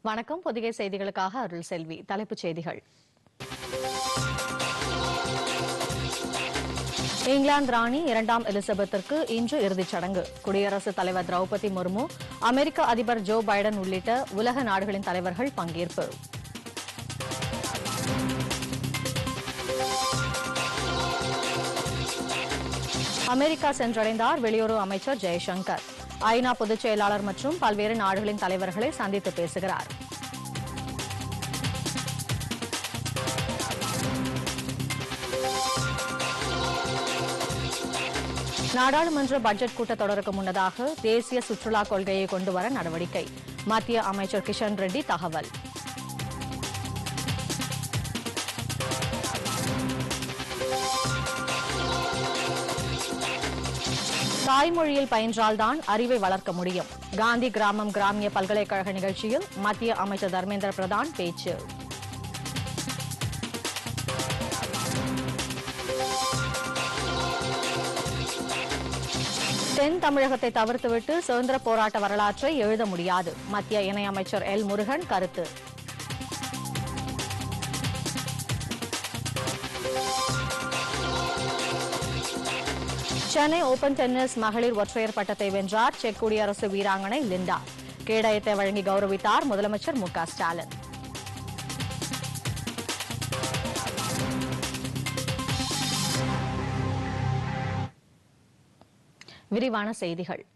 வணக்கம். பொதிகை செய்திகளுக்காக அருள் செல்வி. தலைப்புச் செய்திகள். இங்கிலாந்து ராணி இரண்டாம் எலிசபெத்திற்கு இன்று இறுதிச் சடங்கு. குடியரசுத் தலைவர் திரௌபதி முர்மு அமெரிக்க அதிபர் ஜோ பைடன் உள்ளிட்ட உலக நாடுகளின் தலைவர்கள் பங்கேற்பு. அமெரிக்கா சென்றடைந்தார் வெளியுறவு அமைச்சர் ஜெய்சங்கர். ஐநா பொதுச் செயலாளர் மற்றும் பல்வேறு நாடுகளின் தலைவர்களை சந்தித்து பேசுகிறார். நாடாளுமன்ற பட்ஜெட் கூட்டத்தொடருக்கு முன்னதாக தேசிய சுற்றுலா கொள்கையை கொண்டுவர நடவடிக்கை. மத்திய அமைச்சர் கிஷன் ரெட்டி தகவல். தாய்மொழியில் பயின்றால்தான் அறிவை வளர்க்க முடியும். காந்தி கிராமம் கிராமிய பல்கலைக்கழக நிகழ்ச்சியில் மத்திய அமைச்சர் தர்மேந்திர பிரதான் பேச்சு. தென் தமிழகத்தை தவிர்த்துவிட்டு சுதந்திர போராட்ட வரலாற்றை எழுத முடியாது. மத்திய இணையமைச்சர் எல் முருகன் கருத்து. சென்னை ஓபன் டென்னிஸ் மகளிர் ஒற்றையர் பட்டத்தை வென்றார் செக் குடியரசு வீராங்கனை லிண்டா. கேடயத்தை வழங்கி கௌரவித்தார் முதலமைச்சர் மு ஸ்டாலின். விரிவான செய்திகள்.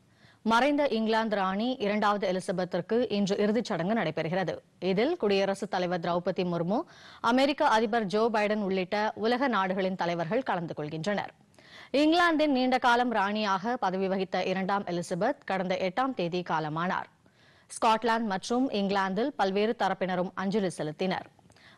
மறைந்த இங்கிலாந்து ராணி இரண்டாவது எலிசபெத்திற்கு இன்று இறுதிச் சடங்கு நடைபெறுகிறது. இதில் குடியரசுத் தலைவர் திரௌபதி முர்மு அமெரிக்க அதிபர் ஜோ பைடன் உள்ளிட்ட உலக நாடுகளின் தலைவர்கள் கலந்து கொள்கின்றனர். இங்கிலாந்தின் நீண்ட காலம் ராணியாக பதவி வகித்த இரண்டாம் எலிசபெத் கடந்த எட்டாம் தேதி காலமானார். ஸ்காட்லாந்து மற்றும் இங்கிலாந்தில் பல்வேறு தரப்பினரும் அஞ்சலி செலுத்தினர்.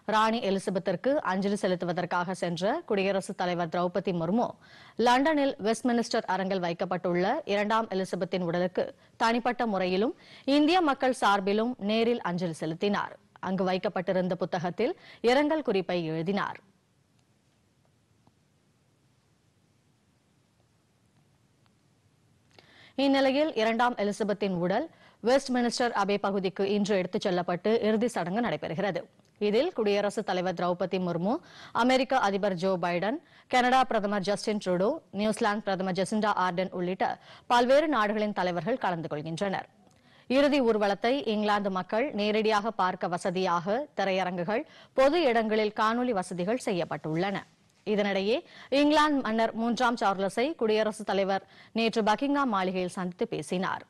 ராணி எலிசபெத்திற்கு அஞ்சலி செலுத்துவதற்காக சென்ற குடியரசுத் தலைவர் திரௌபதி முர்மு லண்டனில் வெஸ்ட்மினிஸ்டர் அரங்கில் வைக்கப்பட்டுள்ள இரண்டாம் எலிசபெத்தின் உடலுக்கு தனிப்பட்ட முறையிலும் இந்திய மக்கள் சார்பிலும் நேரில் அஞ்சலி செலுத்தினார். அங்கு வைக்கப்பட்டிருந்த புத்தகத்தில் இரங்கல் குறிப்பை எழுதினார். இந்நிலையில் இரண்டாம் எலிசபெத்தின் உடல் வெஸ்ட் மினிஸ்டர் அபே பகுதிக்கு இன்று எடுத்துச் செல்லப்பட்டு இறுதி சடங்கு நடைபெறுகிறது. இதில் குடியரசுத் தலைவர் திரௌபதி முர்மு அமெரிக்க அதிபர் ஜோ பைடன் கனடா பிரதமர் ஜஸ்டின் ட்ரூடோ நியூசிலாந்து பிரதமர் ஜெசிண்டா ஆர்டன் உள்ளிட்ட பல்வேறு நாடுகளின் தலைவர்கள் கலந்து கொள்கின்றனர். இறுதி ஊர்வலத்தை இங்கிலாந்து மக்கள் நேரடியாக பார்க்க வசதியாக திரையரங்குகள் பொது இடங்களில் காணொலி வசதிகள் செய்யப்பட்டுள்ளன. இதனிடையே இங்கிலாந்து மன்னர் மூன்றாம் சார்லஸை குடியரசுத் தலைவர் நேற்று பக்கிங்ஹாம் மாளிகையில் சந்தித்து பேசினார்.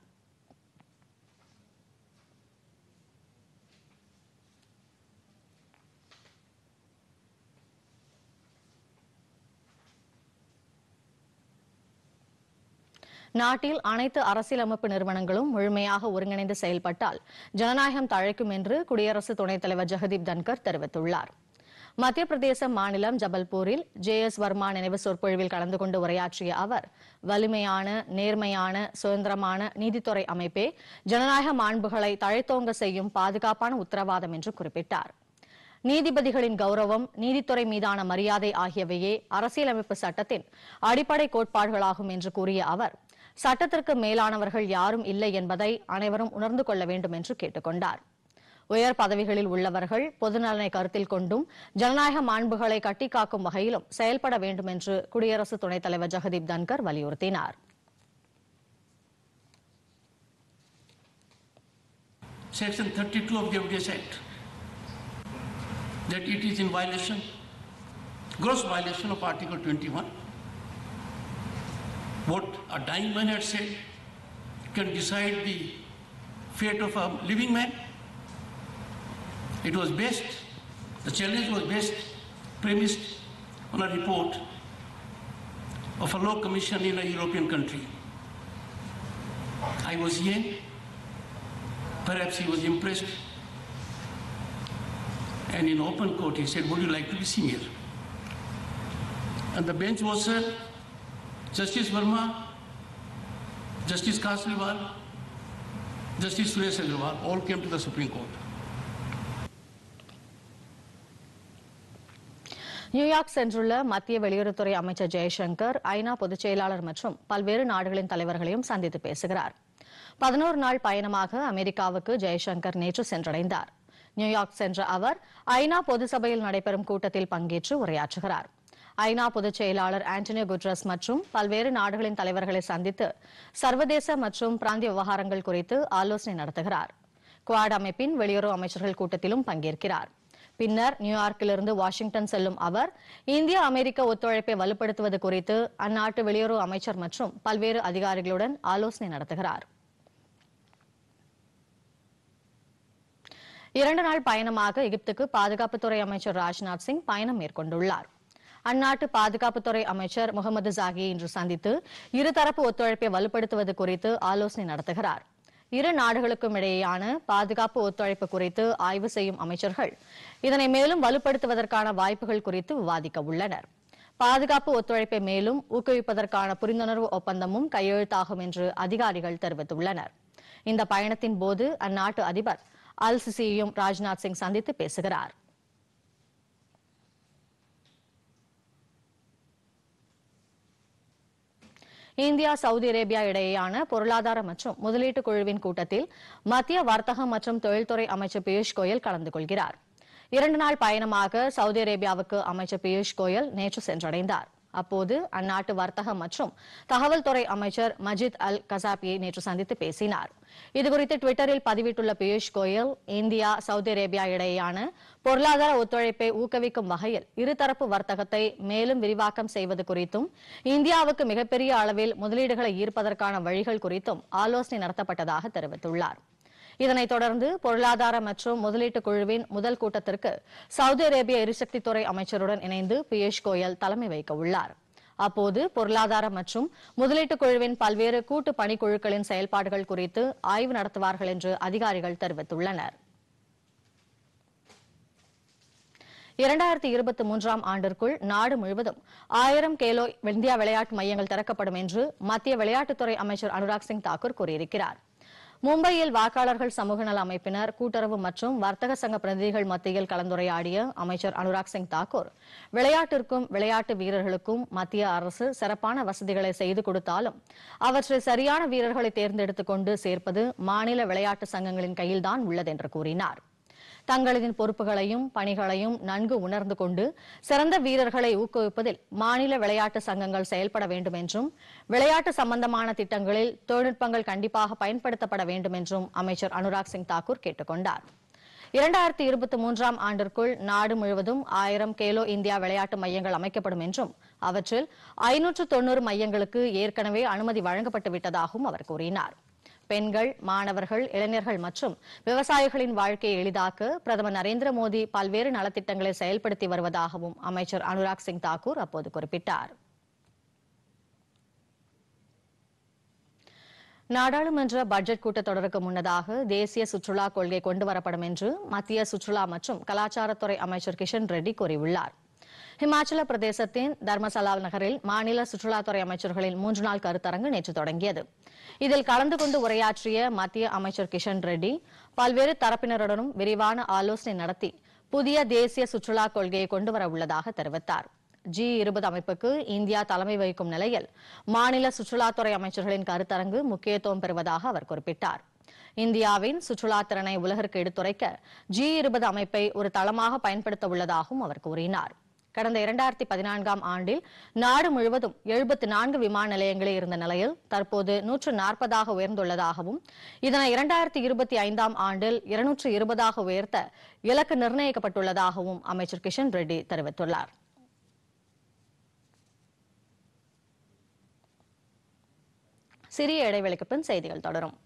நாட்டில் அனைத்து அரசியலமைப்பு நிறுவனங்களும் முழுமையாக ஒருங்கிணைந்து செயல்பட்டால் ஜனநாயகம் தழைக்கும் என்று குடியரசு துணைத் தலைவர் ஜெகதீப் தன்கர் தெரிவித்துள்ளார். மத்திய பிரதேச மாநிலம் ஜபல்பூரில் ஜே எஸ் வர்மா நினைவு சொற்பொழிவில் கலந்து கொண்டு உரையாற்றிய அவர் வலிமையான நேர்மையான சுதந்திரமான நீதித்துறை அமைப்பே ஜனநாயக மாண்புகளை தழைத்தோங்க செய்யும் பாதுகாப்பான உத்தரவாதம் என்று குறிப்பிட்டார். நீதிபதிகளின் கௌரவம் நீதித்துறை மீதான மரியாதை ஆகியவையே அரசியலமைப்பு சட்டத்தின் அடிப்படை கோட்பாடுகளாகும் என்று கூறிய அவர் சட்டத்திற்கு மேலானவர்கள் யாரும் இல்லை என்பதை அனைவரும் உணர்ந்து கொள்ள வேண்டும் என்று கேட்டுக் கொண்டார் உயர் பதவிகளில் உள்ளவர்கள் பொதுநலனை கருத்தில் கொண்டும் ஜனநாயக மாண்புகளை கட்டிக்காக்கும் வகையிலும் செயல்பட வேண்டும் என்று குடியரசு துணைத் தலைவர் ஜெகதீப் தன்கர் வலியுறுத்தினார் Section 32 of the Evidence Act that it is in violation, gross violation of Article 21. What a dying man had said can decide the fate of a living man. It was based, the challenge was based, premised on a report of a law commission in a European country. I was young, perhaps he was impressed, and in open court he said, Would you like to be senior? And the bench was uh, Justice Verma, Justice Kasliwal, Justice Suresh Agarwal, all came to the Supreme Court. New York சென்றுள்ள மத்திய வெளியுறவுத்துறை அமைச்சர் ஜெய்சங்கர் ஐநா பொதுச் செயலாளர் மற்றும் பல்வேறு நாடுகளின் தலைவர்களையும் சந்தித்து பேசுகிறார். பதினோரு நாள் பயணமாக அமெரிக்காவுக்கு ஜெய்சங்கர் நேற்று சென்றடைந்தார். நியூயார்க் சென்ற அவர் ஐநா பொது சபையில் நடைபெறும் கூட்டத்தில் பங்கேற்று உரையாற்றுகிறார். ஐநா பொதுச் செயலாளர் ஆண்டனியோ குட்ரஸ் மற்றும் பல்வேறு நாடுகளின் தலைவர்களை சந்தித்து சர்வதேச மற்றும் பிராந்திய விவகாரங்கள் குறித்து ஆலோசனை நடத்துகிறார். குவாட் அமைப்பின் வெளியுறவு அமைச்சர்கள் கூட்டத்திலும் பங்கேற்கிறார். பின்னர் நியூயார்க்கிலிருந்து வாஷிங்டன் செல்லும் அவர் இந்திய அமெரிக்க ஒத்துழைப்பை வலுப்படுத்துவது குறித்து அந்நாட்டு வெளியுறவு அமைச்சர் மற்றும் பல்வேறு அதிகாரிகளுடன் ஆலோசனை நடத்துகிறார். இரண்டு நாள் பயணமாக எகிப்துக்கு பாதுகாப்புத்துறை அமைச்சர் ராஜ்நாத் சிங் பயணம் மேற்கொண்டுள்ளார். அந்நாட்டு பாதுகாப்புத்துறை அமைச்சர் முகமது ஜாகியை இன்று சந்தித்து இருதரப்பு ஒத்துழைப்பை வலுப்படுத்துவது குறித்து ஆலோசனை நடத்துகிறார். இரு நாடுகளுக்கும் இடையேயான பாதுகாப்பு ஒத்துழைப்பு குறித்து ஆய்வு செய்யும் அமைச்சர்கள் இதனை மேலும் வலுப்படுத்துவதற்கான வாய்ப்புகள் குறித்து விவாதிக்க உள்ளனர். பாதுகாப்பு ஒத்துழைப்பை மேலும் ஊக்குவிப்பதற்கான புரிந்துணர்வு ஒப்பந்தமும் கையெழுத்தாகும் என்று அதிகாரிகள் தெரிவித்துள்ளனர். இந்த பயணத்தின் போது அந்நாட்டு அதிபர் அல் சிசியையும் ராஜ்நாத் சிங் சந்தித்து பேசுகிறார். இந்தியா சவுதி அரேபியா இடையேயான பொருளாதார மற்றும் முதலீட்டு குழுவின் கூட்டத்தில் மத்திய வர்த்தகம் மற்றும் தொழில்துறை அமைச்சர் பியூஷ் கோயல் கலந்து கொள்கிறார். இரண்டு நாள் பயணமாக சவுதி அரேபியாவுக்கு அமைச்சர் பியூஷ் கோயல் நேற்று சென்றடைந்தார். அப்போது அந்நாட்டு வர்த்தகம் மற்றும் தகவல் துறை அமைச்சர் மஜித் அல் கசாபியை நேற்று சந்தித்து பேசினார். இதுகுறித்து டுவிட்டரில் பதிவிட்டுள்ள Piyush Goyal India Saudi Arabia இடையேயான பொருளாதார ஒத்துழைப்பை ஊக்குவிக்கும் வகையில் இருதரப்பு வர்த்தகத்தை மேலும் விரிவாக்கம் செய்வது குறித்தும் இந்தியாவுக்கு மிகப்பெரிய அளவில் முதலீடுகளை ஈர்ப்பதற்கான வழிகள் குறித்தும் ஆலோசனை நடத்தப்பட்டதாக தெரிவித்துள்ளார். இதனைத் தொடர்ந்து பொருளாதார மற்றும் முதலீட்டு குழுவின் முதல் கூட்டத்திற்கு சவுதி அரேபிய எரிசக்தித்துறை அமைச்சருடன் இணைந்து பியூஷ் கோயல் தலைமை வைக்க உள்ளார். அப்போது பொருளாதார மற்றும் முதலீட்டு குழுவின் பல்வேறு கூட்டு பணிக்குழுக்களின் செயல்பாடுகள் குறித்து ஆய்வு நடத்துவார்கள் என்று அதிகாரிகள் தெரிவித்துள்ளனர். இரண்டாயிரத்தி இருபத்தி மூன்றாம் ஆண்டிற்குள் நாடு முழுவதும் ஆயிரம் கேலோ இந்தியா விளையாட்டு மையங்கள் திறக்கப்படும் என்று மத்திய விளையாட்டுத்துறை அமைச்சர் அனுராக் சிங் தாக்கூர் கூறியிருக்கிறார். மும்பையில் வாக்காளர்கள் சமூக நல அமைப்பினர் கூட்டுறவு மற்றும் வர்த்தக சங்க பிரதிநிதிகள் மத்தியில் கலந்துரையாடிய அமைச்சர் அனுராக் சிங் தாக்கூர் விளையாட்டிற்கும் விளையாட்டு வீரர்களுக்கும் மத்திய அரசு சிறப்பான வசதிகளை செய்து கொடுத்தாலும் அவற்றை சரியான வீரர்களை தேர்ந்தெடுத்துக் கொண்டு சேர்ப்பது மாநில விளையாட்டு சங்கங்களின் கையில்தான் உள்ளது என்று கூறினார். தங்களின் பொறுப்புகளையும் பணிகளையும் நன்கு உணர்ந்து கொண்டு சிறந்த வீரர்களை ஊக்குவிப்பதில் மாநில விளையாட்டு சங்கங்கள் செயல்பட வேண்டும் என்றும் விளையாட்டு சம்பந்தமான திட்டங்களில் தொழில்நுட்பங்கள் கண்டிப்பாக பயன்படுத்தப்பட வேண்டும் என்றும் அமைச்சர் அனுராக் சிங் தாக்கூர் கேட்டுக் கொண்டார். இரண்டாயிரத்தி இருபத்தி மூன்றாம் ஆண்டிற்குள் நாடு முழுவதும் ஆயிரம் கேலோ இந்தியா விளையாட்டு மையங்கள் அமைக்கப்படும் என்றும் அவற்றில் ஐநூற்று தொன்னூறு மையங்களுக்கு ஏற்கனவே அனுமதி வழங்கப்பட்டு விட்டதாகவும் அவர் கூறினார். பெண்கள் மாணவர்கள் இளைஞர்கள் மற்றும் விவசாயிகளின் வாழ்க்கையை எளிதாக்க பிரதமர் நரேந்திர மோடி பல்வேறு நலத்திட்டங்களை செயல்படுத்தி வருவதாகவும் அமைச்சர் அனுராக் சிங் தாக்கூர் அப்போது குறிப்பிட்டார். நாடாளுமன்ற பட்ஜெட் கூட்டத்தொடருக்கு முன்னதாக தேசிய சுற்றுலா கொள்கை கொண்டுவரப்படும் என்று மத்திய சுற்றுலா மற்றும் கலாச்சாரத்துறை அமைச்சர் கிஷன் ரெட்டி கூறியுள்ளார். ஹிமாச்சல பிரதேசத்தின் தர்மசலா நகரில் மாநில சுற்றுலாத்துறை அமைச்சர்களின் மூன்று நாள் கருத்தரங்கு நேற்று தொடங்கியது. இதில் கலந்து கொண்டு உரையாற்றிய மத்திய அமைச்சர் கிஷன் ரெட்டி பல்வேறு தரப்பினருடனும் விரிவான ஆலோசனை நடத்தி புதிய தேசிய சுற்றுலா கொள்கையை கொண்டுவர உள்ளதாக தெரிவித்தார். ஜி இருபது அமைப்புக்கு இந்தியா தலைமை வகிக்கும் நிலையில் மாநில சுற்றுலாத்துறை அமைச்சர்களின் கருத்தரங்கு முக்கியத்துவம் பெறுவதாக அவர் குறிப்பிட்டார். இந்தியாவின் சுற்றுலா திறனை உலகிற்கு எடுத்துரைக்க ஜி இருபது அமைப்பை ஒரு தளமாக பயன்படுத்த உள்ளதாகவும் அவர் கூறினார். கடந்த இரண்டாயிரத்தி பதினான்காம் ஆண்டில் நாடு முழுவதும் எழுபத்தி நான்கு விமான நிலையங்களே இருந்த நிலையில் தற்போது நூற்று நாற்பதாக உயர்ந்துள்ளதாகவும் இதனை இரண்டாயிரத்தி இருபத்தி ஐந்தாம் ஆண்டில் இருநூற்று இருபதாக உயர்த்த இலக்கு நிர்ணயிக்கப்பட்டுள்ளதாகவும் அமைச்சர் கிஷன் ரெட்டி தெரிவித்துள்ளார். சிறிய இடைவெளிக்கு பின் செய்திகள் தொடரும்.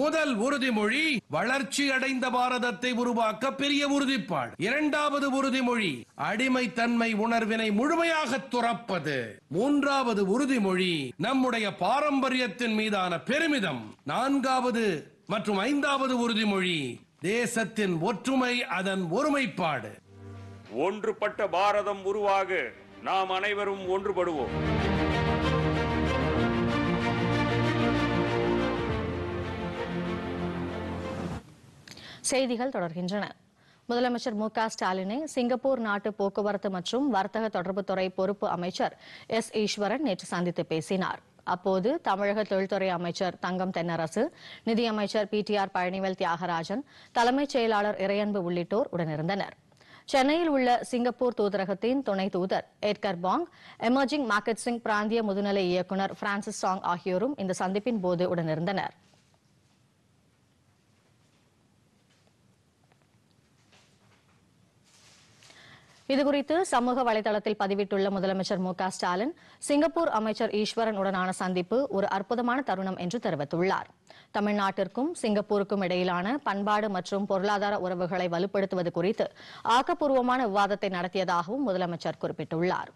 முதல் உறுதிமொழி வளர்ச்சி அடைந்த பாரதத்தை உருவாக்க பெரிய உறுதிப்பாடு. இரண்டாவது உறுதிமொழி அடிமைத்தன்மை உணர்வினை முழுமையாக துறப்பது. மூன்றாவது உறுதிமொழி நம்முடைய பாரம்பரியத்தின் மீதான பெருமிதம். நான்காவது மற்றும் ஐந்தாவது உறுதிமொழி தேசத்தின் ஒற்றுமை அதன் ஒருமைப்பாடு. ஒன்றுபட்ட பாரதம் உருவாக நாம் அனைவரும் ஒன்றுபடுவோம். செய்திகள் தொடர்கின்றன. முதலமைச்சர் மு க ஸ்டாலினை சிங்கப்பூர் நாட்டு போக்குவரத்து மற்றும் வர்த்தக தொடர்புத்துறை பொறுப்பு அமைச்சர் எஸ் ஈஸ்வரன் நேற்று சந்தித்து பேசினார். அப்போது தமிழக தொழில்துறை அமைச்சர் தங்கம் தென்னரசு நிதியமைச்சர் P T R Palanivel Thiagarajan தலைமைச் செயலாளர் இறையன்பு உள்ளிட்டோர் உடனிருந்தனர். சென்னையில் உள்ள சிங்கப்பூர் தூதரகத்தின் துணை தூதர் எட்கர் பாங் எமர்ஜிங் மார்க்கெட்ஸிங் பிராந்திய முதுநிலை இயக்குநர் பிரான்சிஸ் சாங் ஆகியோரும் இந்த சந்திப்பின் போது உடனிருந்தனர். இதுகுறித்து சமூக வலைதளத்தில் பதிவிட்டுள்ள முதலமைச்சர் மு க ஸ்டாலின் சிங்கப்பூர் அமைச்சர் ஈஸ்வரன் உடனான சந்திப்பு ஒரு அற்புதமான தருணம் என்று தெரிவித்துள்ளார். தமிழ்நாட்டிற்கும் சிங்கப்பூருக்கும் இடையிலான பண்பாடு மற்றும் பொருளாதார உறவுகளை வலுப்படுத்துவது குறித்து ஆக்கப்பூர்வமான விவாதத்தை நடத்தியதாகவும் முதலமைச்சர் குறிப்பிட்டுள்ளார்.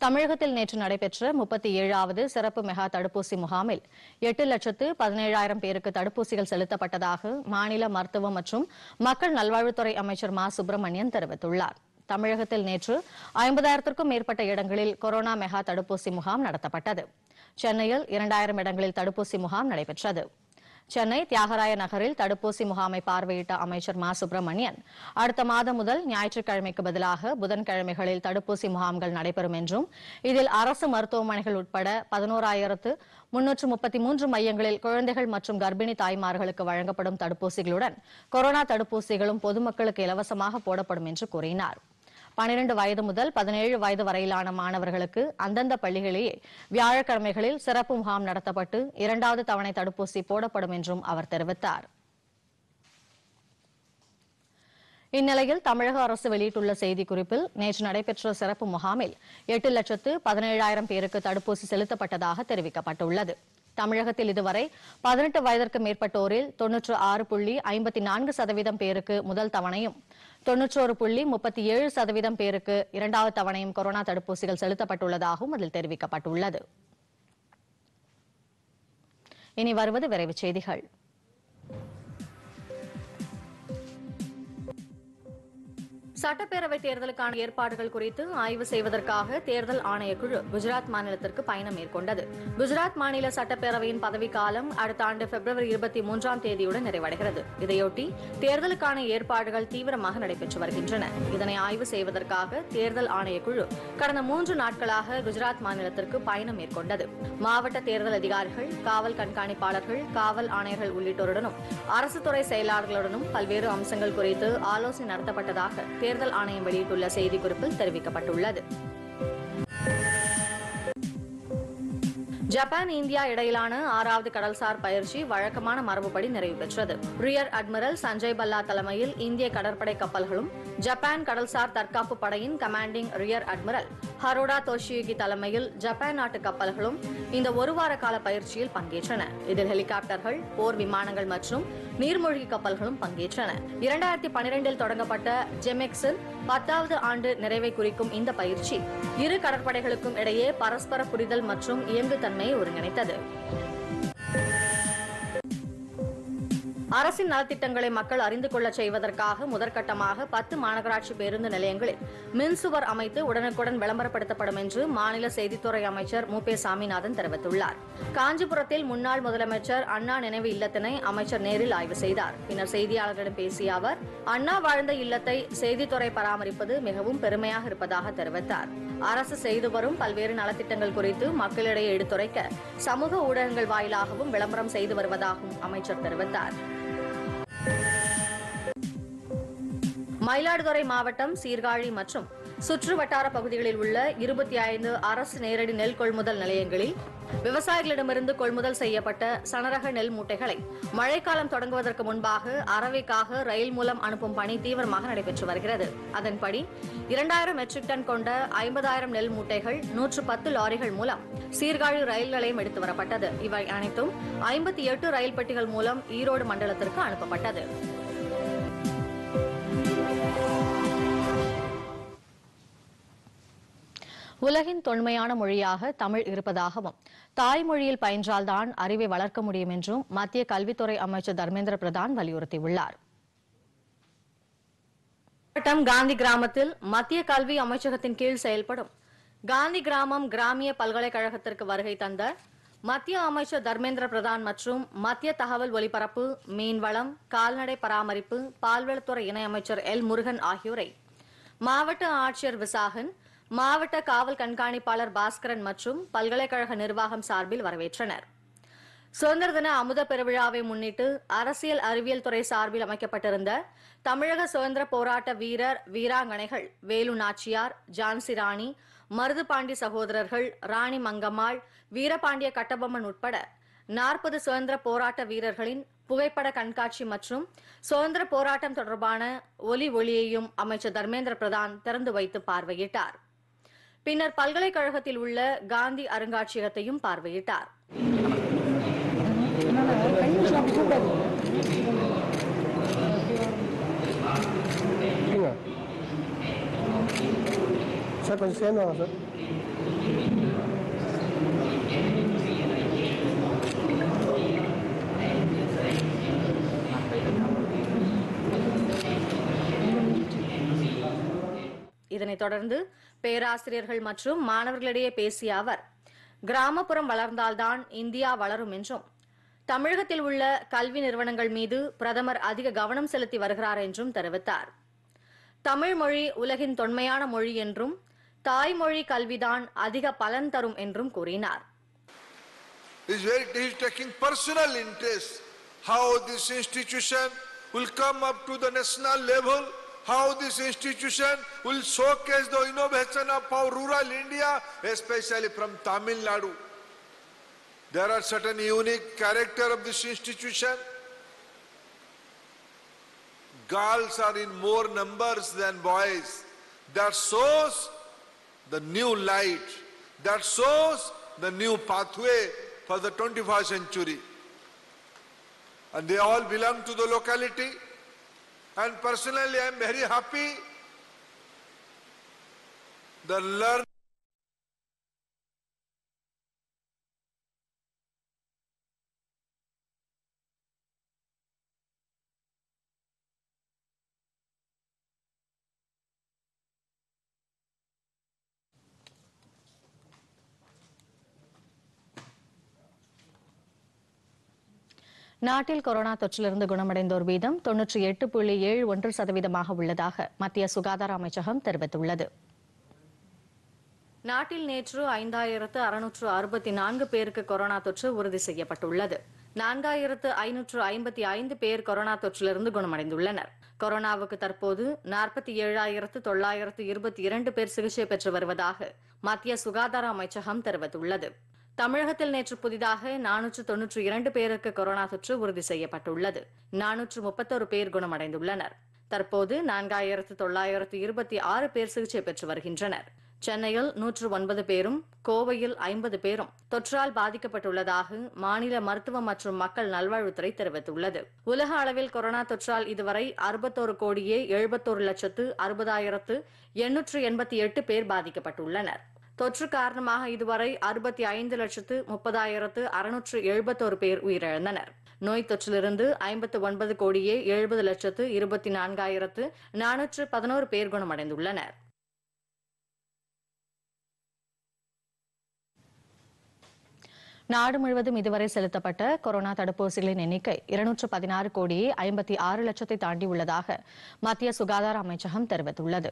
தமிழகத்தில் நேற்று நடைபெற்ற முப்பத்தி ஏழாவது சிறப்பு மெகா தடுப்பூசி முகாமில் எட்டு லட்சத்து பதினேழாயிரம் பேருக்கு தடுப்பூசிகள் செலுத்தப்பட்டதாக மாநில மருத்துவம் மற்றும் மக்கள் நல்வாழ்வுத்துறை அமைச்சர் மா. சுப்பிரமணியன் தெரிவித்துள்ளார். தமிழகத்தில் நேற்று ஐம்பதாயிரத்திற்கும் மேற்பட்ட இடங்களில் கொரோனா மெகா தடுப்பூசி முகாம் நடத்தப்பட்டது. சென்னையில் இரண்டாயிரம் இடங்களில் தடுப்பூசி முகாம் நடைபெற்றது. சென்னை தியாகராய நகரில் தடுப்பூசி முகாமை பார்வையிட்ட அமைச்சர் மா. சுப்பிரமணியன் அடுத்த மாதம் முதல் ஞாயிற்றுக்கிழமைக்கு பதிலாக புதன்கிழமைகளில் தடுப்பூசி முகாம்கள் நடைபெறும் என்றும் இதில் அரசு மருத்துவமனைகள் உட்பட பதினோராயிரத்து முன்னூற்று முப்பத்தி மூன்று மையங்களில் குழந்தைகள் மற்றும் கர்ப்பிணி தாய்மார்களுக்கு வழங்கப்படும் தடுப்பூசிகளுடன் கொரோனா தடுப்பூசிகளும் பொதுமக்களுக்கு இலவசமாக போடப்படும் என்று கூறினார். பனிரெண்டு வயது முதல் பதினேழு வயது வரையிலான மாணவர்களுக்கு அந்தந்த பள்ளிகளிலேயே வியாழக்கிழமைகளில் சிறப்பு முகாம் நடத்தப்பட்டு இரண்டாவது தவணை தடுப்பூசி போடப்படும் என்றும் அவர் தெரிவித்தார். இந்நிலையில் தமிழக அரசு வெளியிட்டுள்ள செய்திக்குறிப்பில் நேற்று நடைபெற்ற சிறப்பு முகாமில் எட்டு லட்சத்து பதினேழாயிரம் பேருக்கு தடுப்பூசி செலுத்தப்பட்டதாக தெரிவிக்கப்பட்டுள்ளது. தமிழகத்தில் இதுவரை பதினெட்டு வயதிற்கு மேற்பட்டோரில் தொன்னூற்று ஆறு புள்ளி ஐம்பத்தி நான்கு சதவீதம் பேருக்கு முதல் தவணையும் தொன்னூற்றோரு புள்ளி முப்பத்தி ஏழு சதவீதம் பேருக்கு இரண்டாவது தவணையும் கொரோனா தடுப்பூசிகள் செலுத்தப்பட்டுள்ளதாகவும் அதில் தெரிவிக்கப்பட்டுள்ளது. இனி வருவது விரைவுச் செய்திகள். சட்டப்பேரவை தேர்தலுக்கான ஏற்பாடுகள் குறித்து ஆய்வு செய்வதற்காக தேர்தல் ஆணையக்குழு குஜராத் மாநிலத்திற்கு பயணம் மேற்கொண்டது. குஜராத் மாநில சட்டப்பேரவையின் பதவிக்காலம் அடுத்த ஆண்டு பிப்ரவரி இருபத்தி மூன்றாம் தேதியுடன் நிறைவடைகிறது. இதையொட்டி தேர்தலுக்கான ஏற்பாடுகள் தீவிரமாக நடைபெற்று வருகின்றன. இதனை ஆய்வு செய்வதற்காக தேர்தல் ஆணையக்குழு கடந்த மூன்று நாட்களாக குஜராத் மாநிலத்திற்கு பயணம் மேற்கொண்டது. மாவட்ட தேர்தல் அதிகாரிகள் காவல் கண்காணிப்பாளர்கள் காவல் ஆணையர்கள் உள்ளிட்டோருடனும் அரசு துறை செயலாளர்களுடனும் பல்வேறு அம்சங்கள் குறித்து ஆலோசனை நடத்தப்பட்டதாக தேர்தல் ஆணையம் வெளியிட்டுள்ள செய்திக்குறிப்பில் தெரிவிக்கப்பட்டுள்ளது. ஜப்பான் இந்தியா இடையிலான ஆறாவது கடல்சார் பயிற்சி வழக்கமான மரபுப்படி நிறைவு பெற்றது. ரியர் அட்மிரல் சஞ்சய் பல்லா தலைமையில் இந்திய கடற்படை கப்பல்களும் ஜப்பான் கடல்சார் தற்காப்பு படையின் commanding rear admiral Harada Toshiyuki தலைமையில் ஜப்பான் நாட்டு கப்பல்களும் இந்த ஒரு வார கால பயிற்சியில் பங்கேற்றன. இதில் ஹெலிகாப்டர்கள் போர் விமானங்கள் மற்றும் நீர்மூழ்கி கப்பல்களும் பங்கேற்றன. இரண்டாயிரத்தி பனிரெண்டில் தொடங்கப்பட்ட ஜெமெக்ஸின் பத்தாவது ஆண்டு நிறைவை குறிக்கும் இந்த பயிற்சி இரு கடற்படைகளுக்கும் இடையே பரஸ்பர புரிதல் மற்றும் இயங்குதன்மையை ஒருங்கிணைத்தது. அரசின் நலத்திட்டங்களை மக்கள் அறிந்து கொள்ள செய்வதற்காக முதற்கட்டமாக பத்து மாநகராட்சி பேருந்து நிலையங்களில் மின்சுவர் அமைத்து உடனுக்குடன் விளம்பரப்படுத்தப்படும் என்று மாநில செய்தித்துறை அமைச்சர் மு பே சாமிநாதன் தெரிவித்துள்ளார். காஞ்சிபுரத்தில் முன்னாள் முதலமைச்சர் அண்ணா நினைவு இல்லத்தினை அமைச்சர் நேரில் ஆய்வு செய்தார். பின்னர் செய்தியாளர்களிடம் பேசிய அவர் அண்ணா வாழ்ந்த இல்லத்தை செய்தித்துறை பராமரிப்பது மிகவும் பெருமையாக இருப்பதாக தெரிவித்தார். அரசு செய்து வரும் பல்வேறு நலத்திட்டங்கள் குறித்து மக்களிடையே எடுத்துரைக்க சமூக ஊடகங்கள் வாயிலாகவும் விளம்பரம் செய்து வருவதாகவும் அமைச்சர் தெரிவித்தார். மயிலாடுதுறை மாவட்டம் சீர்காழி மற்றும் சுற்று வட்டார பகுதிகளில் உள்ள இருபத்தி ஐந்து அரசு நேரடி நெல் கொள்முதல் நிலையங்களில் விவசாயிகளிடமிருந்து கொள்முதல் செய்யப்பட்ட சனரக நெல் மூட்டைகளை மழைக்காலம் தொடங்குவதற்கு முன்பாக அறவைக்காக ரயில் மூலம் அனுப்பும் பணி தீவிரமாக நடைபெற்று வருகிறது. அதன்படி இரண்டாயிரம் மெட்ரிக் டன் கொண்ட ஐம்பதாயிரம் நெல் மூட்டைகள் நூற்று பத்து லாரிகள் மூலம் சீர்காழி ரயில் நிலையம் எடுத்து வரப்பட்டது. இவை அனைத்தும் ஐம்பத்தி எட்டு ரயில் பெட்டிகள் மூலம் ஈரோடு மண்டலத்திற்கு அனுப்பப்பட்டது. உலகின் தொன்மையான மொழியாக தமிழ் இருப்பதாகவும் தாய்மொழியில் பயின்றால்தான் அறிவை வளர்க்க முடியும் என்றும் மத்திய கல்வித்துறை அமைச்சர் தர்மேந்திர பிரதான் வலியுறுத்தியுள்ளார். மாவட்டம் காந்தி கிராமத்தில் மத்திய கல்வி அமைச்சகத்தின் கீழ் செயல்படும் காந்தி கிராமம் கிராமிய பல்கலைக்கழகத்திற்கு வருகை தந்த மத்திய அமைச்சர் தர்மேந்திர பிரதான் மற்றும் மத்திய தகவல் ஒலிபரப்பு மீன்வளம் கால்நடை பராமரிப்பு பால்வளத்துறை இணையமைச்சர் எல் முருகன் ஆகியோரை மாவட்ட ஆட்சியர் விசாகன் மாவட்ட காவல் கண்காணிப்பாளர் பாஸ்கரன் மற்றும் பல்கலைக்கழக நிர்வாகம் சார்பில் வரவேற்றனர். சுதந்திர தின அமுத பெருவிழாவை முன்னிட்டு அரசியல் அறிவியல் துறை சார்பில் அமைக்கப்பட்டிருந்த தமிழக சுதந்திர போராட்ட வீரர் வீராங்கனைகள் வேலு நாச்சியார் ஜான்சி ராணி மருதுபாண்டி சகோதரர்கள் ராணி மங்கம்மாள் வீரபாண்டிய கட்டபொம்மன் உட்பட நாற்பது சுதந்திர போராட்ட வீரர்களின் புகைப்பட கண்காட்சி மற்றும் சுதந்திர போராட்டம் தொடர்பான ஒலி ஒளியையும் அமைச்சர் தர்மேந்திர பிரதான் திறந்து வைத்து பார்வையிட்டார். பின்னர் பல்கலைக்கழகத்தில் உள்ள காந்தி அருங்காட்சியகத்தையும் பார்வையிட்டார். சார் கொஞ்சம் சேர்ந்து வாங்க சார். இதனைத் தொடர்ந்து பேராசிரியர்கள் மற்றும் மாணவர்களிடையே பேசிய அவர் கிராமப்புறம் வளர்ந்தால்தான் இந்தியா வளரும் என்றும் தமிழகத்தில் உள்ள கல்வி நிறுவனங்கள் மீது பிரதமர் அதிக கவனம் செலுத்தி வருகிறார் என்றும் தெரிவித்தார். தமிழ் மொழி உலகின் தொன்மையான மொழி என்றும் தாய்மொழி கல்விதான் அதிக பலன் தரும் என்றும் கூறினார். Is very is taking personal interest how this institution will come up to the national level. How this institution will showcase the innovation of our rural india especially from tamil nadu there are certain unique character of this institution girls are in more numbers than boys that shows the new light that shows the new pathway for the 21st century. And they all belong to the locality. And personally, I am very happy. The learn நாட்டில் corona தொற்றிலிருந்து குணமடைந்தோர் வீதம் தொன்னூற்றி எட்டு புள்ளி ஏழு ஒன்று சதவீதமாக உள்ளதாக மத்திய சுகாதார அமைச்சகம் தெரிவித்துள்ளது. நாட்டில் நேற்று ஐந்தாயிரத்து அறுநூற்று அறுபத்தி நான்கு பேருக்கு கொரோனா தொற்று உறுதி செய்யப்பட்டுள்ளது. நான்காயிரத்து ஐநூற்று ஐம்பத்தி ஐந்து பேர் கொரோனா தொற்றிலிருந்து குணமடைந்துள்ளனர். கொரோனாவுக்கு தற்போது நாற்பத்தி ஏழாயிரத்து தொள்ளாயிரத்து இருபத்தி இரண்டு பேர் சிகிச்சை பெற்று வருவதாக மத்திய சுகாதார அமைச்சகம் தெரிவித்துள்ளது. தமிழகத்தில் நேற்று புதிதாக நானூற்று தொன்னூற்று இரண்டு பேருக்கு கொரோனா தொற்று உறுதி செய்யப்பட்டுள்ளது. நானூற்று முப்பத்தொரு பேர் குணமடைந்துள்ளனர். தற்போது நான்காயிரத்து தொள்ளாயிரத்து இருபத்தி ஆறு பேர் சிகிச்சை பெற்று வருகின்றனர். சென்னையில் நூற்று ஒன்பது பேரும் கோவையில் ஐம்பது பேரும் தொற்றால் பாதிக்கப்பட்டுள்ளதாக மாநில மருத்துவ மற்றும் மக்கள் நல்வாழ்வுத்துறை தெரிவித்துள்ளது. உலக அளவில் கொரோனா தொற்றால் இதுவரை அறுபத்தோரு கோடியே எழுபத்தோரு லட்சத்து அறுபதாயிரத்து எண்ணூற்று எண்பத்தி எட்டு பேர் பாதிக்கப்பட்டுள்ளனர். தொற்று காரணமாக இதுவரை அறுபத்தி ஐந்து லட்சத்து முப்பதாயிரத்து அறுநூற்று எழுபத்தோரு பேர் உயிரிழந்தனர். நோய் தொற்றிலிருந்து ஐம்பத்து ஒன்பது கோடியே எழுபது லட்சத்து இருபத்தி நான்காயிரத்து நானூற்று பதினோரு பேர் குணமடைந்துள்ளனர். நாடு முழுவதும் இதுவரை செலுத்தப்பட்ட கொரோனா தடுப்பூசிகளின் எண்ணிக்கை இருநூற்று பதினாறு கோடியே ஐம்பத்தி ஆறு லட்சத்தை தாண்டியுள்ளதாக மத்திய சுகாதார அமைச்சகம் தெரிவித்துள்ளது.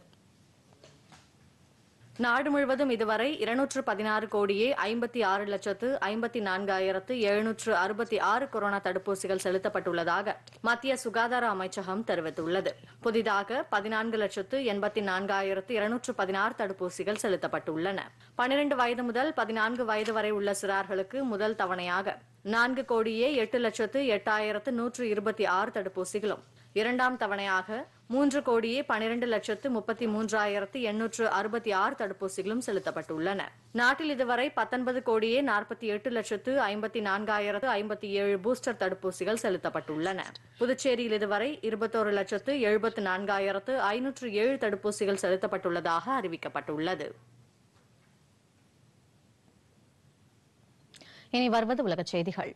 நாடு முழுவதும் இதுவரை இருநூற்று பதினாறு கோடியே ஐம்பத்தி ஆறு லட்சத்து ஐம்பத்தி நான்காயிரத்து எழுநூற்று அறுபத்தி ஆறு கொரோனா தடுப்பூசிகள் செலுத்தப்பட்டுள்ளதாக மத்திய சுகாதார அமைச்சகம் தெரிவித்துள்ளது. புதிதாக பதினான்கு லட்சத்து எண்பத்தி நான்காயிரத்து இருநூற்று பதினாறு தடுப்பூசிகள் செலுத்தப்பட்டுள்ளன. பனிரெண்டு வயது முதல் பதினான்கு வயது வரை உள்ள சிறார்களுக்கு முதல் தவணையாக நான்கு கோடியே எட்டு லட்சத்து எட்டாயிரத்து நூற்று இருபத்தி ஆறு தடுப்பூசிகளும் இரண்டாம் தவணையாக மூன்று கோடியே பனிரெண்டு லட்சத்து முப்பத்தி மூன்றாயிரத்து எண்ணூற்று அறுபத்தி ஆறு தடுப்பூசிகளும் செலுத்தப்பட்டுள்ளன. நாட்டில் இதுவரை பத்தொன்பது கோடியே நாற்பத்தி எட்டு லட்சத்து ஐம்பத்தி நான்காயிரத்து ஐம்பத்தி ஏழு பூஸ்டர் தடுப்பூசிகள் செலுத்தப்பட்டுள்ளன. புதுச்சேரியில் இதுவரை இருபத்தோரு லட்சத்து எழுபத்து நான்காயிரத்து ஐநூற்று ஏழு தடுப்பூசிகள் செலுத்தப்பட்டுள்ளதாக அறிவிக்கப்பட்டுள்ளது. இனி வருவது உலகச் செய்திகள்.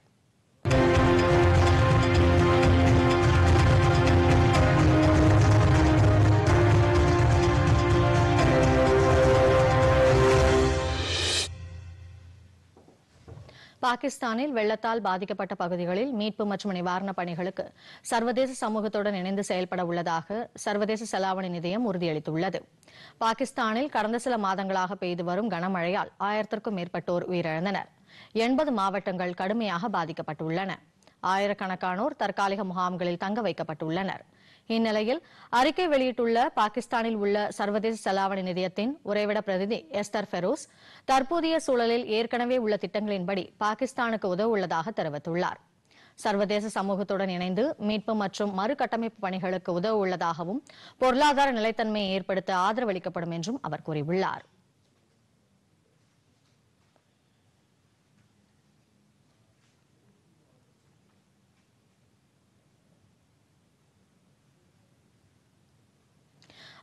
பாகிஸ்தானில் வெள்ளத்தால் பாதிக்கப்பட்ட பகுதிகளில் மீட்பு மற்றும் நிவாரணப் பணிகளுக்கு சர்வதேச சமூகத்துடன் இணைந்து செயல்பட உள்ளதாக சர்வதேச செலாவணி நிதியம் உறுதியளித்துள்ளது. பாகிஸ்தானில் கடந்த சில மாதங்களாக பெய்து வரும் கனமழையால் ஆயிரத்திற்கும் மேற்பட்டோர் உயிரிழந்தனர். எண்பது மாவட்டங்கள் கடுமையாக பாதிக்கப்பட்டுள்ளன. ஆயிரக்கணக்கானோர் தற்காலிக முகாம்களில் தங்க வைக்கப்பட்டுள்ளனர். இந்நிலையில் அறிக்கை வெளியிட்டுள்ள பாகிஸ்தானில் உள்ள சர்வதேச செலாவணி நிதியத்தின் உறைவிட பிரதிநிதி எஸ்தர் ஃபெரோஸ் தற்போதைய சூழலில் ஏற்கனவே உள்ள திட்டங்களின்படி பாகிஸ்தானுக்கு உதவ உள்ளதாக தெரிவித்துள்ளார். சர்வதேச சமூகத்துடன் இணைந்து மீட்பு மற்றும் மறுகட்டமைப்பு பணிகளுக்கு உதவ உள்ளதாகவும் பொருளாதார நிலைத்தன்மையை ஏற்படுத்த ஆதரவளிக்கப்படும் என்றும் அவர் கூறியுள்ளார்.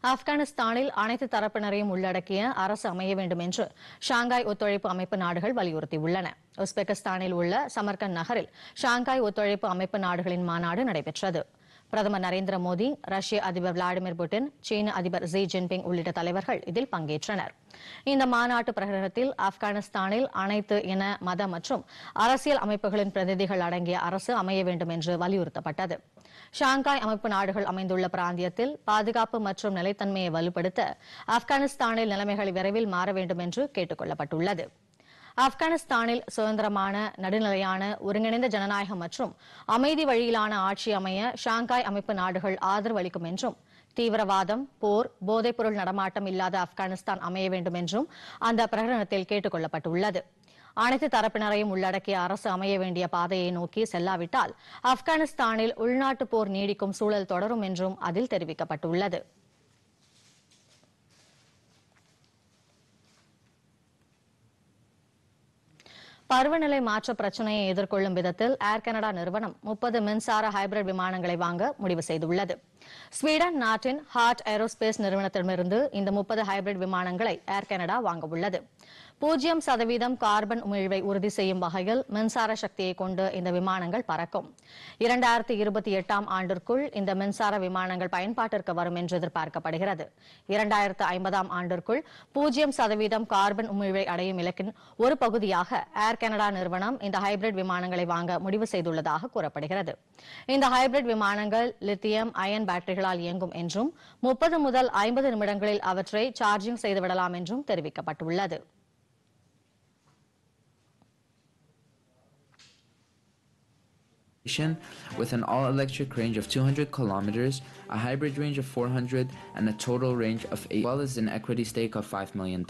ஆப்கானிஸ்தானில் அனைத்து தரப்பினரையும் உள்ளடக்கிய அரசு அமைய வேண்டும் என்று ஷாங்காய் ஒத்துழைப்பு அமைப்பு நாடுகள் வலியுறுத்தியுள்ளன. உஸ்பெகிஸ்தானில் உள்ள சமர்கண்ட் நகரில் ஷாங்காய் ஒத்துழைப்பு அமைப்பு நாடுகளின் மாநாடு நடைபெற்றது. பிரதமர் நரேந்திர மோடி ரஷ்ய அதிபர் விளாடிமிர் புட்டின் சீன அதிபர் ஜி ஜின்பிங் உள்ளிட்ட தலைவர்கள் இதில் பங்கேற்றனர். இந்த மாநாட்டு பிரகடனத்தில் ஆப்கானிஸ்தானில் அனைத்து இன மத மற்றும் அரசியல் அமைப்புகளின் பிரதிநிதிகள் அடங்கிய அரசு அமைய வேண்டும் என்று வலியுறுத்தப்பட்டது. ஷாங்காய் அமைப்பு நாடுகள் அமைந்துள்ள பிராந்தியத்தில் பாதுகாப்பு மற்றும் நிலைத்தன்மையை வலுப்படுத்த ஆப்கானிஸ்தானில் நிலைமைகள் விரைவில் மாற வேண்டும் என்று கேட்டுக் கொள்ளப்பட்டுள்ளது. ஆப்கானிஸ்தானில் சுதந்திரமான நடுநிலையான ஒருங்கிணைந்த ஜனநாயகம் மற்றும் அமைதி வழியிலான ஆட்சி அமைய ஷாங்காய் அமைப்பு நாடுகள் ஆதரவு அளிக்கும் என்றும் தீவிரவாதம் போர் போதைப்பொருள் நடமாட்டம் இல்லாத ஆப்கானிஸ்தான் அமைய வேண்டும் என்றும் அந்த பிரகடனத்தில் கேட்டுக் கொள்ளப்பட்டுள்ளது. அனைத்து தரப்பினரையும் உள்ளடக்கிய அரசு அமைய வேண்டிய பாதையை நோக்கி செல்லாவிட்டால் ஆப்கானிஸ்தானில் உள்நாட்டு போர் நீடிக்கும் சூழல் தொடரும் என்றும் அதில் தெரிவிக்கப்பட்டுள்ளது. பருவநிலை மாற்ற பிரச்சனையை எதிர்கொள்ளும் விதத்தில் ஏர் கனடா நிறுவனம் முப்பது மின்சார ஹைபிரிட் விமானங்களை வாங்க முடிவு செய்துள்ளது. ஸ்வீடன் நாட்டின் ஹார்ட் ஏரோஸ்பேஸ் நிறுவனத்திடமிருந்து இந்த முப்பது ஹைபிரிட் விமானங்களை ஏர் கனடா வாங்க உள்ளது. பூஜ்ஜியம் சதவீதம் கார்பன் உமிழ்வை உறுதி செய்யும் வகையில் மின்சார சக்தியை கொண்டு இந்த விமானங்கள் பறக்கும். இரண்டாயிரத்தி இருபத்தி எட்டாம் ஆண்டிற்குள் இந்த மின்சார விமானங்கள் பயன்பாட்டிற்கு வரும் என்று எதிர்பார்க்கப்படுகிறது. இரண்டாயிரத்து ஐம்பதாம் ஆண்டிற்குள் பூஜ்ஜியம் சதவீதம் கார்பன் உமிழ்வை அடையும் இலக்கின் ஒரு பகுதியாக ஏர் கனடா நிறுவனம் இந்த ஹைபிரிட் விமானங்களை வாங்க முடிவு செய்துள்ளதாக கூறப்படுகிறது. இந்த ஹைபிரிட் விமானங்கள் லித்தியம் அயன் பேட்டரிகளால் இயங்கும் என்றும் முப்பது முதல் ஐம்பது நிமிடங்களில் அவற்றை சார்ஜிங் செய்துவிடலாம் என்றும் தெரிவிக்கப்பட்டுள்ளது. With an all-electric range of 200 kilometers, a hybrid range of 400, and a total range of 8, as well as an equity stake of $5 million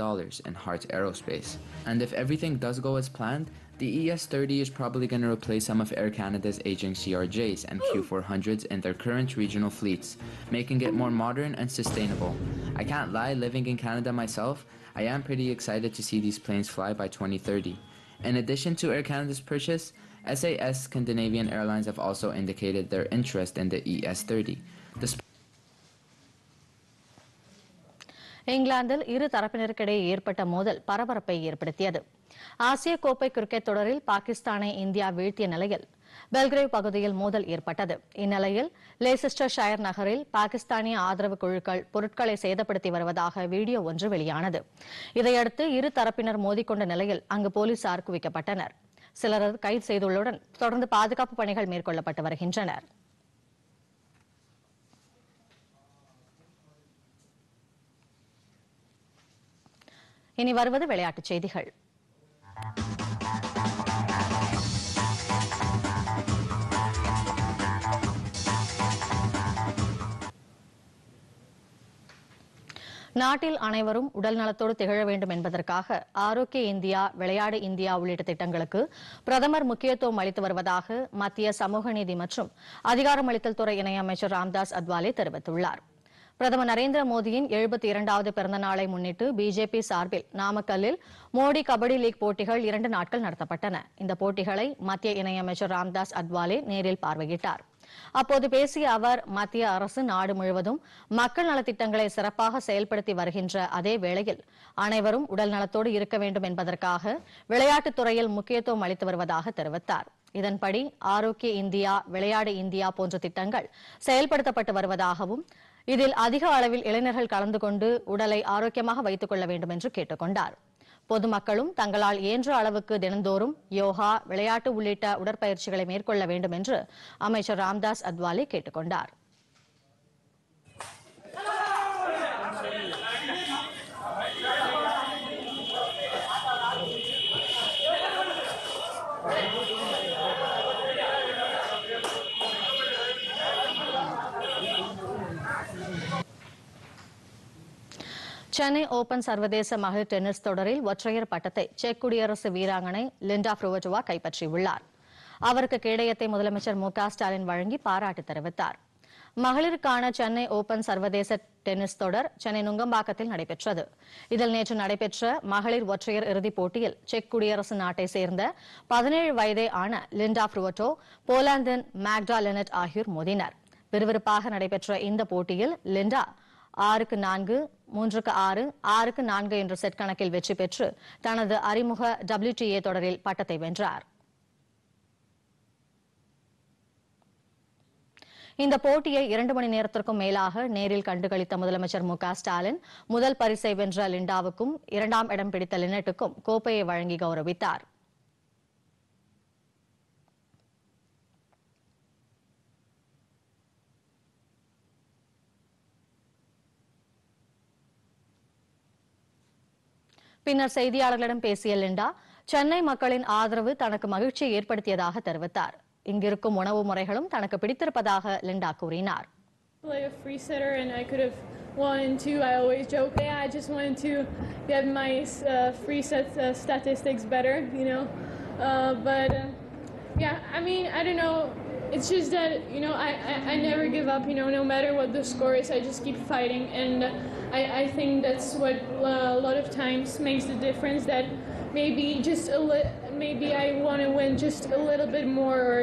in Heart Aerospace. And if everything does go as planned, the ES-30 is probably going to replace some of Air Canada's aging CRJs and Q400s in their current regional fleets, making it more modern and sustainable. I can't lie, living in Canada myself, I am pretty excited to see these planes fly by 2030. In addition to Air Canada's purchase, SAS Scandinavian Airlines have also indicated their interest in the ES-30. இங்கிலாந்தில் இரு தரப்பினருக்கிடையே ஏற்பட்ட மோதல் பரபரப்பை ஏற்படுத்தியது. ஆசிய கோப்பை cricket தொடரில் பாகிஸ்தானை இந்தியா வீழ்த்திய நிலையில் பெல்கிரேவ் பகுதியில் மோதல் ஏற்பட்டது. இந்நிலையில் லேசிஸ்டர் ஷயர் நகரில் பாகிஸ்தானிய ஆதரவு குழுக்கள் பொருட்களை சேதப்படுத்தி வருவதாக வீடியோ ஒன்று வெளியானது. இதையடுத்து இரு தரப்பினர் மோதிக்கொண்ட நிலையில் அங்கு போலீசார் குவிக்கப்பட்டனர். சிலர் கைது செய்துள்ளதுடன் தொடர்ந்து பாதுகாப்பு பணிகள் மேற்கொள்ளப்பட்டு வருகின்றனர். இனி வருவது விளையாட்டுச் செய்திகள். நாட்டில் அனைவரும் உடல் நலத்தோடு திகழ வேண்டும் என்பதற்காக ஆரோக்கிய இந்தியா விளையாடு இந்தியா உள்ளிட்ட திட்டங்களுக்கு பிரதமர் முக்கியத்துவம் அளித்து வருவதாக மத்திய சமூக நீதி மற்றும் அதிகாரமளித்தல் துறை இணையமைச்சர் ராம்தாஸ் அத்வாலே தெரிவித்துள்ளார். பிரதமர் நரேந்திர மோடியின் எழுபத்தி இரண்டாவது பிறந்த நாளை முன்னிட்டு பிஜேபி சார்பில் நாமக்கல்லில் மோடி கபடி லீக் போட்டிகள் இரண்டு நாட்கள் நடத்தப்பட்டன. இந்த போட்டிகளை மத்திய இணையமைச்சர் ராம்தாஸ் அத்வாலே நேரில் பார்வையிட்டார். அப்போது பேசிய அவர் மத்திய அரசு நாடு முழுவதும் மக்கள் நலத்திட்டங்களை சிறப்பாக செயல்படுத்தி வருகின்ற அதே வேளையில் அனைவரும் உடல் நலத்தோடு இருக்க வேண்டும் என்பதற்காக விளையாட்டுத் துறையில் முக்கியத்துவம் அளித்து வருவதாக தெரிவித்தார். இதன்படி ஆரோக்கிய இந்தியா விளையாடு இந்தியா போன்ற திட்டங்கள் செயல்படுத்தப்பட்டு வருவதாகவும் இதில் அதிக அளவில் இளைஞர்கள் கலந்து கொண்டு உடலை ஆரோக்கியமாக வைத்துக் கொள்ள வேண்டும் என்று கேட்டுக்கொண்டார் பொதுமக்களும் தங்களால் இயன்ற அளவுக்கு தினந்தோறும் யோகா விளையாட்டு உள்ளிட்ட உடற்பயிற்சிகளை மேற்கொள்ள வேண்டும் என்று அமைச்சர் ராம்தாஸ் அத்வாலே கேட்டுக் சென்னை ஓபன் சர்வதேச மகளிர் டென்னிஸ் தொடரில் ஒற்றையர் பட்டத்தை செக் குடியரசு வீராங்கனை லிண்டா ஃப்ரோவட்டோவா கைப்பற்றியுள்ளார். அவருக்கு கேடயத்தை முதலமைச்சர் மு ஸ்டாலின் வழங்கி பாராட்டு தெரிவித்தார். மகளிருக்கான சென்னை ஓபன் சர்வதேச டென்னிஸ் தொடர் சென்னை நுங்கம்பாக்கத்தில் நடைபெற்றது. இதில் நேற்று நடைபெற்ற மகளிர் ஒற்றையர் இறுதிப் போட்டியில் செக் குடியரசு நாட்டை சேர்ந்த பதினேழு வயதே ஆன லிண்டா ஃப்ருவட்டோ போலாந்தின் மேக்டா லெனட் ஆகியோர் மோதினர். விறுவிறுப்பாக நடைபெற்ற இந்த போட்டியில் லிண்டா ஆறுக்கு நான்கு மூன்றுக்கு ஆறு ஆறுக்கு நான்கு என்ற செட் கணக்கில் வெற்றி பெற்று தனது அறிமுக டபிள்யூடிஏ தொடரில் பட்டத்தை வென்றார். இந்த போட்டியை இரண்டு மணி நேரத்திற்கும் மேலாக நேரில் கண்டுகளித்த முதலமைச்சர் மு ஸ்டாலின் முதல் பரிசை வென்ற லிண்டாவுக்கும் இரண்டாம் இடம் பிடித்த லினட்டுக்கும் கோப்பையை வழங்கி கௌரவித்தார். பின்னர் செய்தியாளர்களிடம் பேசிய லிண்டா சென்னை மக்களின் ஆதரவு தனக்கு மகிழ்ச்சியை ஏற்படுத்தியதாக தெரிவித்தார் இங்கிருக்கும் உணவு முறைகளும் தனக்கு பிடித்திருப்பதாக லிண்டா கூறினார் like a free setter and I could have won in two. I always joke, yeah, I just wanted to get my uh, free set uh, statistics better, you know. Uh, but uh, yeah, I mean, I don't know. It's just that you know I, I, I never give up. You know, no matter what the score is, I just keep fighting, and I, I think that's what uh, a lot of times makes the difference. That maybe just a li- maybe I want to win just a little bit more. Or,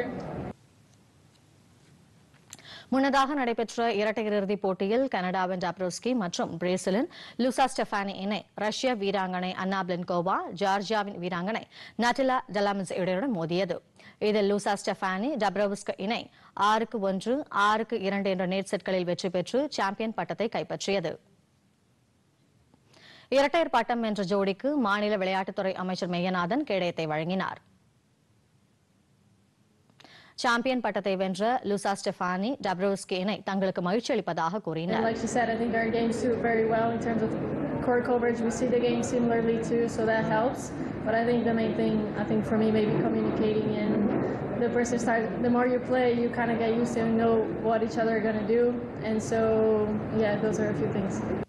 முன்னதாக நடைபெற்ற இரட்டையர் இறுதிப் போட்டியில் கனடாவின் டாப்ரோஸ்கி மற்றும் பிரேசிலின் லூசா Stephanie இணை ரஷ்ய வீராங்கனை அன்னா பிளின்கோவா ஜார்ஜியாவின் வீராங்கனை நட்டிலா டலாமிஸ் இடையுடன் மோதியது இதில் லூசா ஸ்டெஃபானி டப்ரோவ்ஸ்க் இணை ஆறுக்கு ஒன்று ஆறுக்கு இரண்டு என்ற நேர் செட்களில் வெற்றி பெற்று சாம்பியன் பட்டத்தை கைப்பற்றியது இரட்டையர் பட்டம் என்ற ஜோடிக்கு மாநில விளையாட்டுத்துறை அமைச்சர் மெய்யநாதன் கேடயத்தை வழங்கினார் சாம்பியன் பட்டத்தை வென்ற லூசா ஸ்டெஃபானி டப்ரோஸ்கி இணை தங்களுக்கு மகிழ்ச்சி அளிப்பதாக கூறினார் like she said, I think our games suit very well in terms of court coverage. We see the game similarly too, so that helps. But I think the main thing, I think for me, maybe communicating and the person starts, The more you play, you kind of get used to and know what each other are going to do, and so yeah, those are a few things.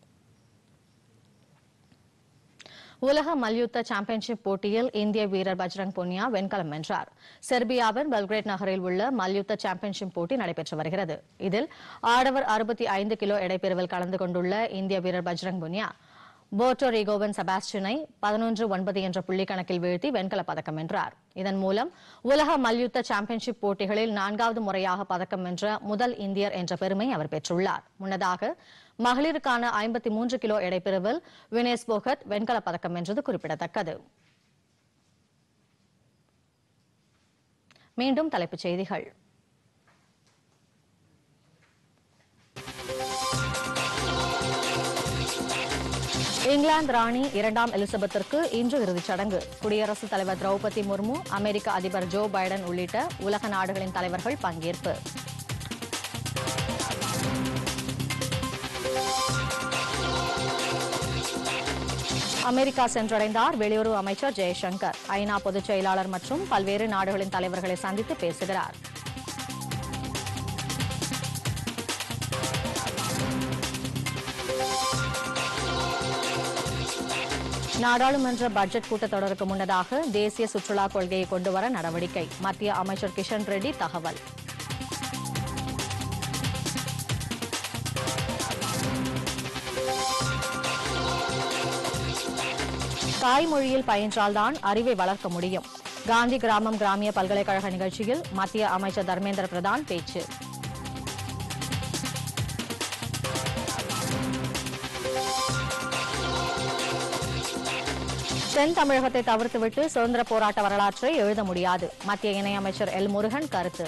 உலக மல்யுத்த championship போட்டியில் இந்திய வீரர் பஜ்ரங் புனியா வெண்கலம் வென்றார். செர்பியாவின் Belgrade நகரில் உள்ள மல்யுத்த சாம்பியன்ஷிப் போட்டி நடைபெற்று வருகிறது. இதில் ஆடவர் அறுபத்தி ஐந்து கிலோ இடைப்பிரிவில் கலந்து கொண்டுள்ள இந்திய வீரர் பஜ்ரங் புனியா போர்டோரிகோவின் செபாஸ்டினை பதினொன்று ஒன்பது என்ற புள்ளி கணக்கில் வீழ்த்தி வெண்கலப் பதக்கம் வென்றார். இதன் மூலம் உலக மல்யுத்த சாம்பியன்ஷிப் போட்டிகளில் நான்காவது முறையாக பதக்கம் வென்ற முதல் இந்தியர் என்ற பெருமை அவர் பெற்றுள்ளார். முன்னதாக மகளிருக்கான ஐம்பத்தி மூன்று கிலோ எடைப்பிரிவில் வினேஷ் போகத் வெண்கலப் பதக்கம் வென்றது குறிப்பிடத்தக்கது. மீண்டும் தலைப்புச் செய்திகள். இங்கிலாந்து ராணி இரண்டாம் எலிசபெத்திற்கு இன்று இறுதிச் சடங்கு. குடியரசுத் தலைவர் திரௌபதி முர்மு அமெரிக்க அதிபர் ஜோ பைடன் உள்ளிட்ட உலக நாடுகளின் தலைவர்கள் பங்கேற்பு. அமெரிக்கா சென்றடைந்தார் வெளியுறவு அமைச்சர் ஜெய்சங்கர். ஐநா பொதுச் செயலாளர் மற்றும் பல்வேறு நாடுகளின் தலைவர்களை சந்தித்து பேசுகிறார். நாடாளுமன்ற பட்ஜெட் கூட்டத்தொடருக்கு முன்னதாக தேசிய சுற்றுலா கொள்கையை கொண்டுவர நடவடிக்கை. மத்திய அமைச்சர் கிஷன் ரெட்டி தகவல். தாய்மொழியில் பயின்றால்தான் அறிவை வளர்க்க முடியும். காந்தி கிராமம் கிராமிய பல்கலைக்கழக நிகழ்ச்சியில் மத்திய அமைச்சர் தர்மேந்திர பிரதான் பேச்சு. தென் தமிழகத்தை தவிர்த்துவிட்டு சுதந்திர போராட்ட வரலாற்றை எழுத முடியாது. மத்திய இணையமைச்சர் எல் முருகன் கருத்து.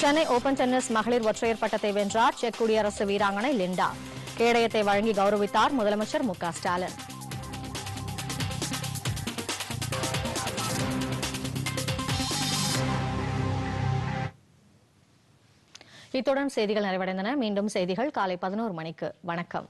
சென்னை ஓபன் டென்னிஸ் மகளிர் ஒற்றையர் பட்டத்தை வென்றார் செக் குடியரசு வீராங்கனை லிண்டா. கேடயத்தை வழங்கி கௌரவித்தார் முதலமைச்சர் மு ஸ்டாலின். இத்துடன் செய்திகள் நிறைவடைந்தன. மீண்டும் செய்திகள் காலை பதினோரு மணிக்கு. வணக்கம்.